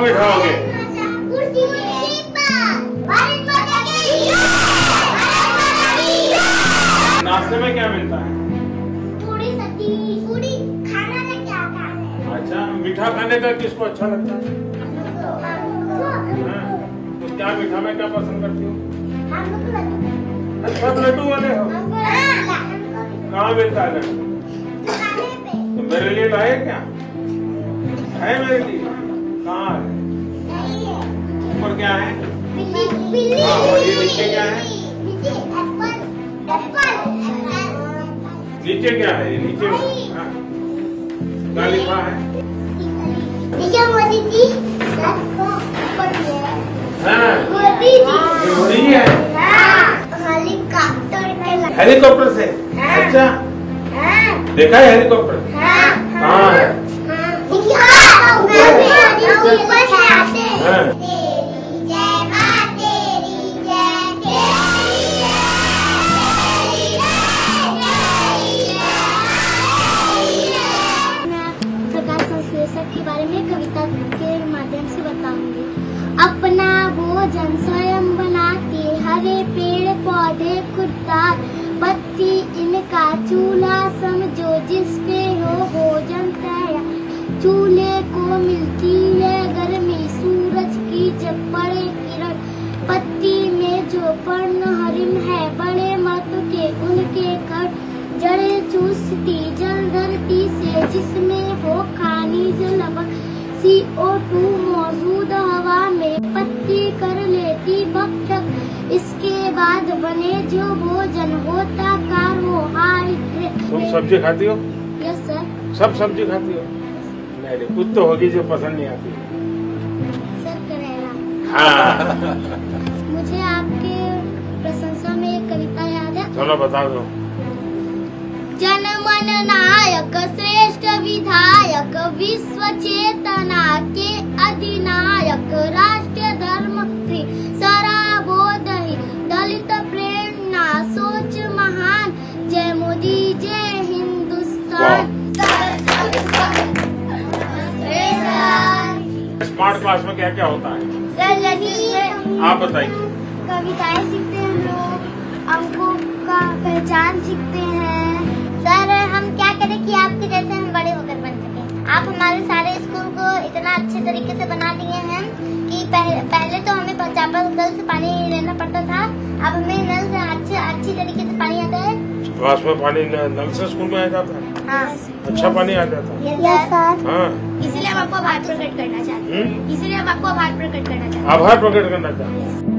बैठाओगे कुर्सी पर भारत माता की जय नाश्ते में क्या मिलता है है? अच्छा मीठा खाने का किसको अच्छा लगता है? हाँ, तो क्या मीठा में क्या पसंद करती हो? अच्छा लड्डू वाले हो। कहाँ मिलता है लड्डू? तो मेरे लिए लाए क्या? है मेरे लिए। कहाँ है ऊपर क्या है? हाँ, और ये नीचे क्या है? नीचे क्या है? ये नीचे हाँ, क्या लिखा है? मोदी जी ऊपर हाँ, मोदी जी। मोदी जी है। हेलीकॉप्टर से। अच्छा। हाँ। देखा है हेलीकॉप्टर? हाँ। कहाँ है। अपना भोजन स्वयं बनाते, हरे पेड़, पौधे खुददार पत्ती इनका चूल्हा समझो, जिस पे हो भोजन तैयार। चूल्हे को मिलती है गर्मी सूरज की जब पड़े किरण। पत्ती में जो पर्ण हरिम है, बड़े मत के उनके कर जड़े चूसती, जल धरती से जिसमें हो खनिज लवण CO2 मौजूद हवा में पत्ती कर लेती भक्षक इसके बाद बने जो भोजन होता कार्बोहाइड्रेट तुम सब्ज़ी खाती हो? यस सर सब सब्ज़ी खाती हो? नहीं कुछ तो होगी जो पसंद नहीं आती। सर करेला हाँ। मुझे आपके प्रशंसा में एक कविता याद है। चलो बता दो। जनमन नायक श्रेष्ठ विधायक विश्व चेतना के अधिनायक स्मार्ट क्लास में क्या क्या होता है? आप बताइए। कविताएँ सीखते हैं लोग अंकों का पहचान सीखते हैं। सर हम क्या करें कि आपके जैसे हम बड़े होकर बन सके? आप हमारे सारे स्कूल को इतना अच्छे तरीके से बना दिए हैं कि पहले, पहले तो हमें चापाकल से पानी लेना पड़ता क्लास में पानी नल से स्कूल में आ जाता है। हाँ। अच्छा पानी आ जाता है। यस हाँ। इसीलिए हम आपको आभार प्रकट करना चाहते हम्म? हैं इसीलिए हम आपको आभार प्रकट करना चाहते हैं। आभार प्रकट करना चाहते हैं।